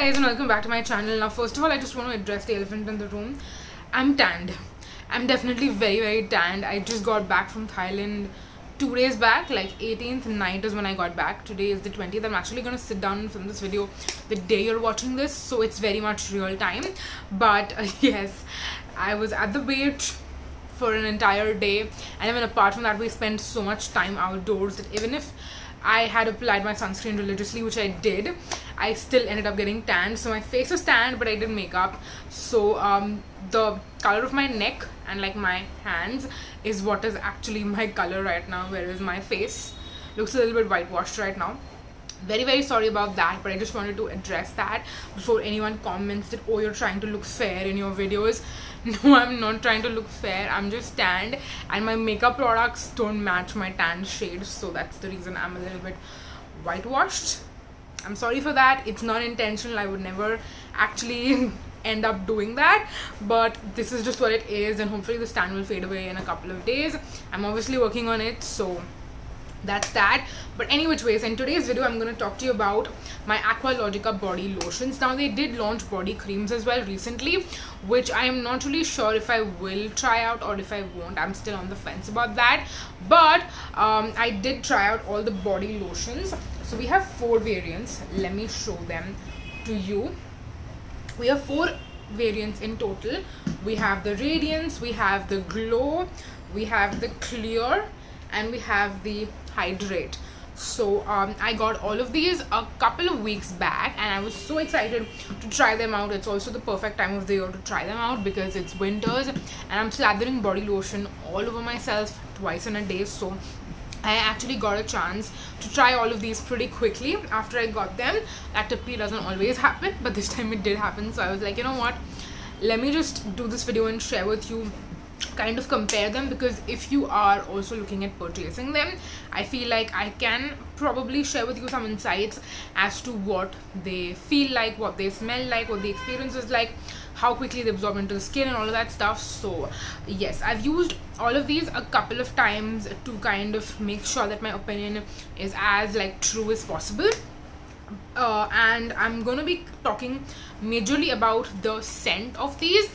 guys and welcome back to my channel. Now first of all i just want to address the elephant in the room. I'm tanned. I'm definitely very very tanned. I just got back from thailand two days back like 18th night is when i got back. Today is the 20th i'm actually gonna sit down and film this video the day you're watching this so it's very much real time. But uh, yes i was at the beach for an entire day. And even apart from that we spent so much time outdoors that even if I had applied my sunscreen religiously, which I did. I still ended up getting tanned. So my face was tanned, but I did makeup. So um, the color of my neck and like my hands is what is actually my color right now, whereas my face looks a little bit whitewashed right now very very sorry about that but i just wanted to address that before anyone comments that oh you're trying to look fair in your videos no i'm not trying to look fair. I'm just tanned. And my makeup products don't match my tan shades so that's the reason i'm a little bit whitewashed. I'm sorry for that. It's not intentional. I would never actually end up doing that. But this is just what it is and hopefully the tan will fade away in a couple of days. I'm obviously working on it so that's that. But any which ways in today's video i'm going to talk to you about my aqualogica body lotions. Now they did launch body creams as well recently which i am not really sure if i will try out or if i won't. I'm still on the fence about that. But um, i did try out all the body lotions. So we have four variants. Let me show them to you. We have four variants in total. We have the radiance we have the glow we have the clear and we have the hydrate so um, i got all of these a couple of weeks back and i was so excited to try them out it's also the perfect time of the year to try them out because it's winters and i'm slathering body lotion all over myself twice in a day so I actually got a chance to try all of these pretty quickly after I got them. That typically doesn't always happen, but this time it did happen. So I was like, you know what? Let me just do this video and share with you kind of compare them because if you are also looking at purchasing them i feel like i can probably share with you some insights as to what they feel like what they smell like what the experience is like how quickly they absorb into the skin and all of that stuff. So yes i've used all of these a couple of times to kind of make sure that my opinion is as like true as possible. Uh, and i'm gonna be talking majorly about the scent of these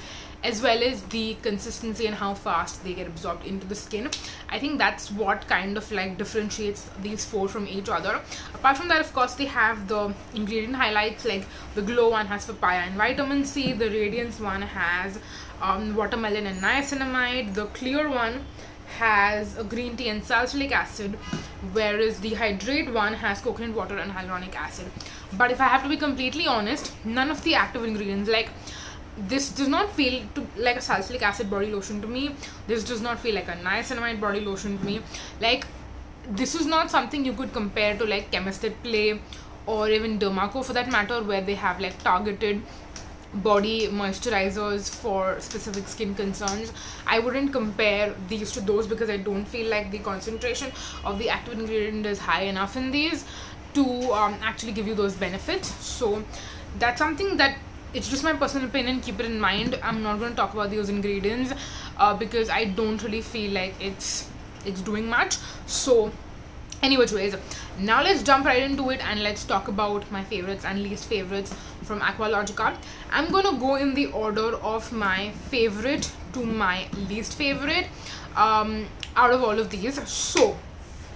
as well as the consistency and how fast they get absorbed into the skin. I think that's what kind of like differentiates these four from each other. Apart from that of course they have the ingredient highlights like the glow one has papaya and vitamin c the radiance one has um, watermelon and niacinamide the clear one has a green tea and salicylic acid whereas the hydrate one has coconut water and hyaluronic acid. But if i have to be completely honest none of the active ingredients like this does not feel to like a salicylic acid body lotion to me. This does not feel like a niacinamide body lotion to me. Like this is not something you could compare to like chemist at play or even dermaco for that matter where they have like targeted body moisturizers for specific skin concerns. I wouldn't compare these to those because i don't feel like the concentration of the active ingredient is high enough in these to um, actually give you those benefits. So that's something that it's just my personal opinion keep it in mind. I'm not going to talk about those ingredients uh, because i don't really feel like it's it's doing much. So anyways ways now let's jump right into it and let's talk about my favorites and least favorites from aqualogica. I'm gonna go in the order of my favorite to my least favorite um, out of all of these. So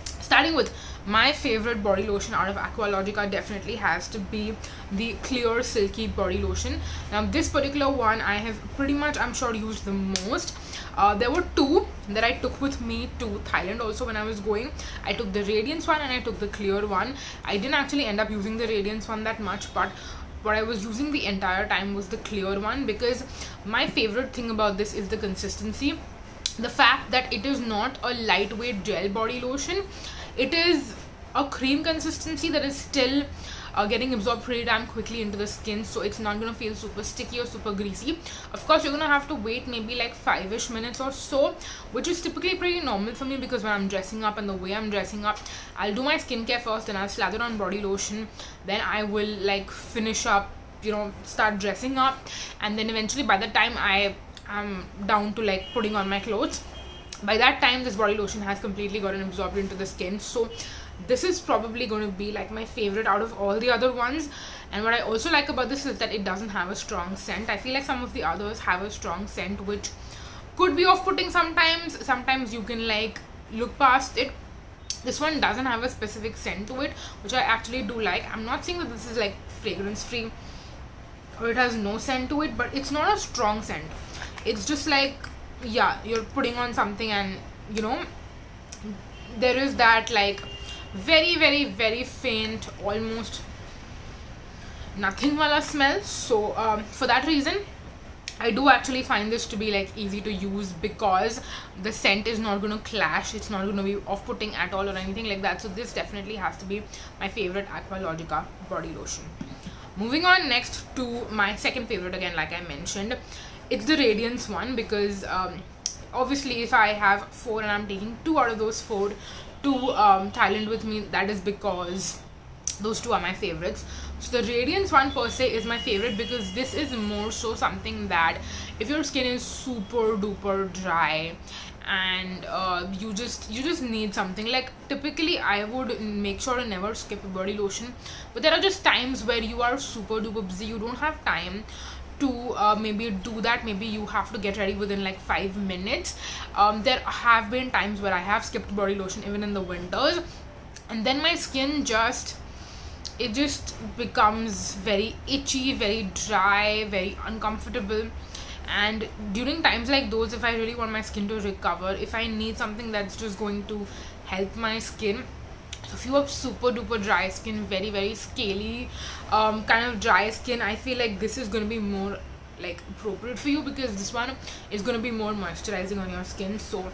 starting with my favorite body lotion out of aqualogica definitely has to be the clear silky body lotion. Now this particular one i have pretty much i'm sure used the most. Uh, there were two that i took with me to thailand also when i was going. I took the radiance one and i took the clear one. I didn't actually end up using the radiance one that much but what I was using the entire time was the clear one because my favorite thing about this is the consistency. The fact that it is not a lightweight gel body lotion it is a cream consistency that is still uh, getting absorbed pretty damn quickly into the skin so it's not gonna feel super sticky or super greasy. Of course you're gonna have to wait maybe like five-ish minutes or so which is typically pretty normal for me because when i'm dressing up and the way i'm dressing up i'll do my skincare first then i'll slather on body lotion then i will like finish up you know start dressing up and then eventually by the time i am down to like putting on my clothes by that time this body lotion has completely gotten absorbed into the skin. So this is probably going to be like my favorite out of all the other ones. And what i also like about this is that it doesn't have a strong scent. I feel like some of the others have a strong scent which could be off-putting sometimes. Sometimes you can like look past it. This one doesn't have a specific scent to it which i actually do like. I'm not saying that this is like fragrance free or it has no scent to it but it's not a strong scent. It's just like yeah you're putting on something and you know there is that like very very very faint almost nothing wala smell. So um, for that reason I do actually find this to be like easy to use because the scent is not going to clash. It's not going to be off-putting at all or anything like that. So this definitely has to be my favorite Aqualogica body lotion. Moving on next to my second favorite again like I mentioned it's the Radiance one because um, obviously if I have four and I'm taking two out of those four to um, Thailand with me that is because those two are my favorites. So the radiance one per se is my favorite because this is more so something that if your skin is super duper dry and uh, you just you just need something. Like typically i would make sure to never skip a body lotion but there are just times where you are super duper busy you don't have time to uh, maybe do that maybe you have to get ready within like five minutes. Um, there have been times where i have skipped body lotion even in the winters. And then my skin just it just becomes very itchy very dry very uncomfortable. And during times like those if i really want my skin to recover if i need something that's just going to help my skin if you have super duper dry skin very very scaly um, kind of dry skin. I feel like this is going to be more like appropriate for you because this one is going to be more moisturizing on your skin. So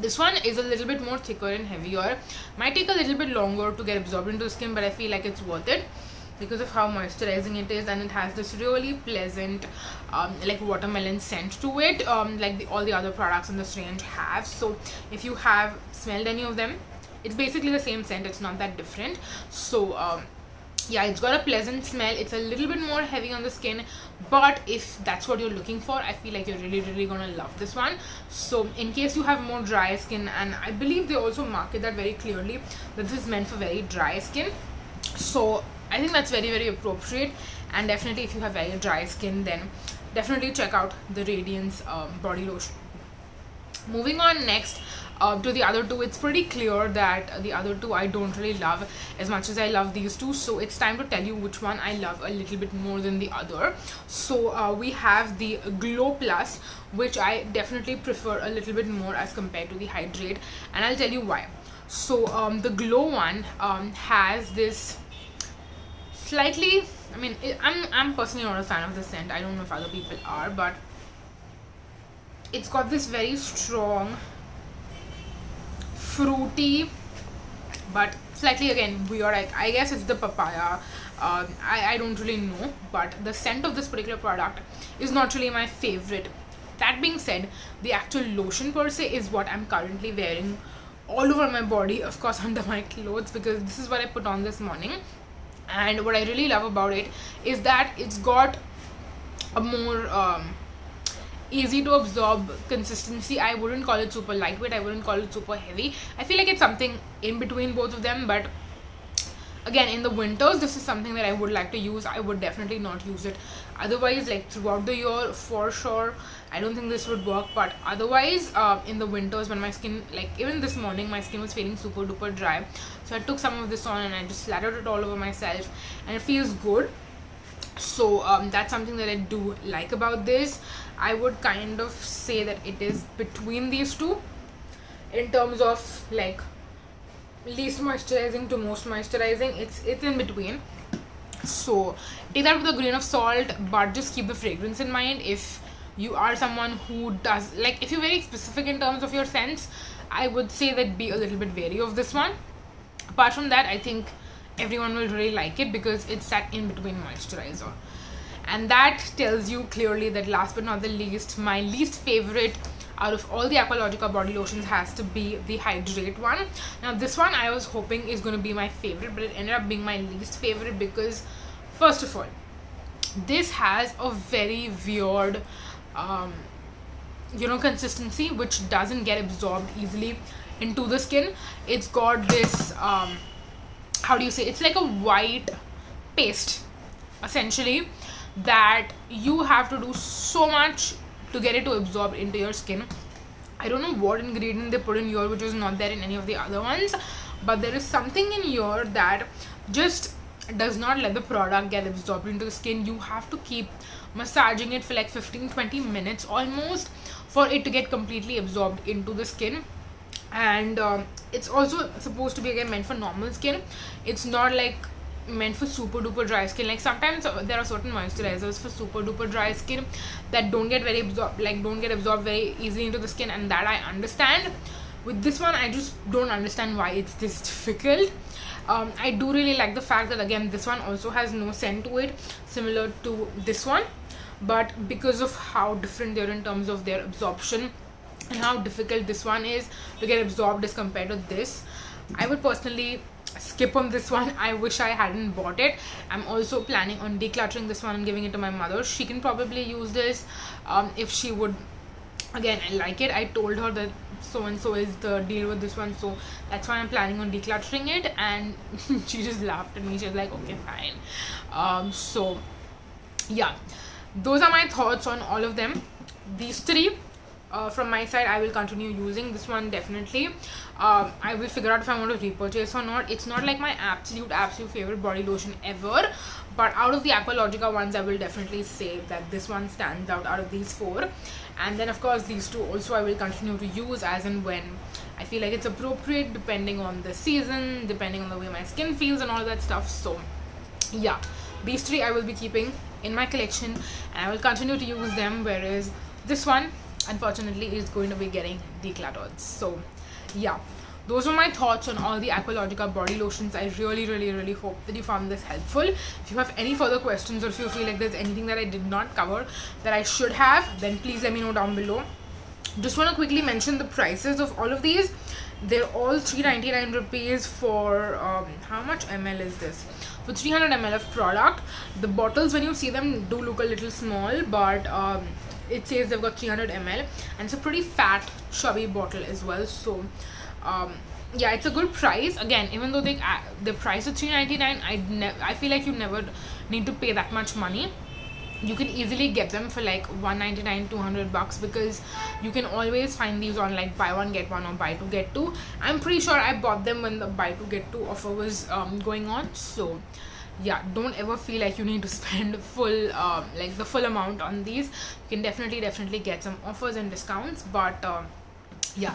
this one is a little bit more thicker and heavier. Might take a little bit longer to get absorbed into the skin but i feel like it's worth it because of how moisturizing it is and it has this really pleasant um, like watermelon scent to it um, like the, all the other products in this range have. So if you have smelled any of them it's basically the same scent it's not that different. So um, yeah it's got a pleasant smell. It's a little bit more heavy on the skin but if that's what you're looking for i feel like you're really really gonna love this one. So in case you have more dry skin and i believe they also market that very clearly that this is meant for very dry skin. So i think that's very very appropriate and definitely if you have very dry skin then definitely check out the radiance um, body lotion. Moving on next uh, to the other two it's pretty clear that the other two I don't really love as much as I love these two. So it's time to tell you which one I love a little bit more than the other. So uh, we have the glow plus which I definitely prefer a little bit more as compared to the hydrate and I'll tell you why. So um, the glow one um, has this slightly I mean I'm, I'm personally not a fan of the scent. I don't know if other people are but it's got this very strong fruity but slightly again weird I, I guess it's the papaya. Uh, I, I don't really know but the scent of this particular product is not really my favorite. That being said the actual lotion per se is what I'm currently wearing all over my body of course under my clothes because this is what I put on this morning. And what I really love about it is that it's got a more um, easy to absorb consistency. I wouldn't call it super lightweight i wouldn't call it super heavy. I feel like it's something in between both of them but again in the winters this is something that i would like to use. I would definitely not use it. Otherwise like throughout the year for sure i don't think this would work but otherwise uh, in the winters when my skin like even this morning my skin was feeling super duper dry. So i took some of this on and i just slathered it all over myself and it feels good so um, that's something that i do like about this. I would kind of say that it is between these two in terms of like least moisturizing to most moisturizing. It's it's in between. So take that with a grain of salt but just keep the fragrance in mind. If you are someone who does like if you're very specific in terms of your scents i would say that be a little bit wary of this one. Apart from that i think everyone will really like it because it's that in between moisturizer and that tells you clearly that last but not the least my least favorite out of all the Aqualogica body lotions has to be the Hydrate one. Now this one I was hoping is going to be my favorite but it ended up being my least favorite because first of all this has a very weird um, you know consistency which doesn't get absorbed easily into the skin it's got this um how do you say it's like a white paste essentially that you have to do so much to get it to absorb into your skin. I don't know what ingredient they put in here which was not there in any of the other ones but there is something in here that just does not let the product get absorbed into the skin. You have to keep massaging it for like 15 20 minutes almost for it to get completely absorbed into the skin and um, it's also supposed to be again meant for normal skin. It's not like meant for super duper dry skin. Like sometimes uh, there are certain moisturizers for super duper dry skin that don't get very absorbed like don't get absorbed very easily into the skin and that i understand. With this one i just don't understand why it's this difficult. Um, i do really like the fact that again this one also has no scent to it similar to this one. But because of how different they're in terms of their absorption and how difficult this one is to get absorbed as compared to this. I would personally skip on this one. I wish i hadn't bought it. I'm also planning on decluttering this one and giving it to my mother. She can probably use this um, if she would again i like it. I told her that so and so is the deal with this one so that's why i'm planning on decluttering it. And she just laughed at me. She's like okay fine. Um, so yeah. Those are my thoughts on all of them. These three uh, from my side i will continue using this one definitely. Um, i will figure out if i want to repurchase or not. It's not like my absolute absolute favorite body lotion ever but out of the aqualogica ones i will definitely say that this one stands out out of these four. And then of course these two also i will continue to use as and when. I feel like it's appropriate depending on the season depending on the way my skin feels and all that stuff. So yeah these three i will be keeping in my collection and i will continue to use them whereas this one unfortunately is going to be getting decluttered. So yeah. Those were my thoughts on all the aqualogica body lotions. I really really really hope that you found this helpful. If you have any further questions or if you feel like there's anything that i did not cover that i should have then please let me know down below. Just want to quickly mention the prices of all of these. They're all 399 rupees for um, how much ml is this? For 300 ml of product. The bottles when you see them do look a little small but um, it says they've got 300 ml and it's a pretty fat chubby bottle as well so um, yeah it's a good price. Again even though they uh, the price of 399 i i feel like you never need to pay that much money. You can easily get them for like 199 200 bucks because you can always find these on like buy one get one or buy two get two. I'm pretty sure i bought them when the buy two get two offer was um, going on so yeah don't ever feel like you need to spend full um, like the full amount on these. You can definitely definitely get some offers and discounts but uh, yeah.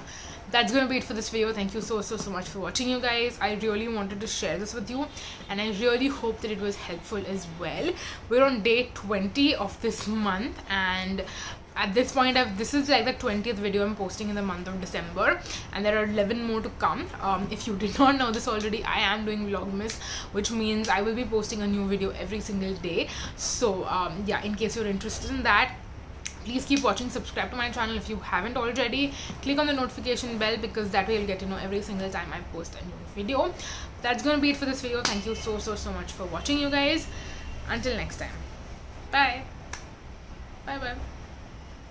That's gonna be it for this video. Thank you so so so much for watching you guys. I really wanted to share this with you and i really hope that it was helpful as well. We're on day 20 of this month and at this point I've, this is like the 20th video i'm posting in the month of december and there are 11 more to come. Um, if you did not know this already i am doing vlogmas which means i will be posting a new video every single day. So um, yeah in case you're interested in that please keep watching subscribe to my channel if you haven't already. Click on the notification bell because that way you'll get to know every single time i post a new video. That's gonna be it for this video. Thank you so so so much for watching you guys. Until next time. Bye. Bye bye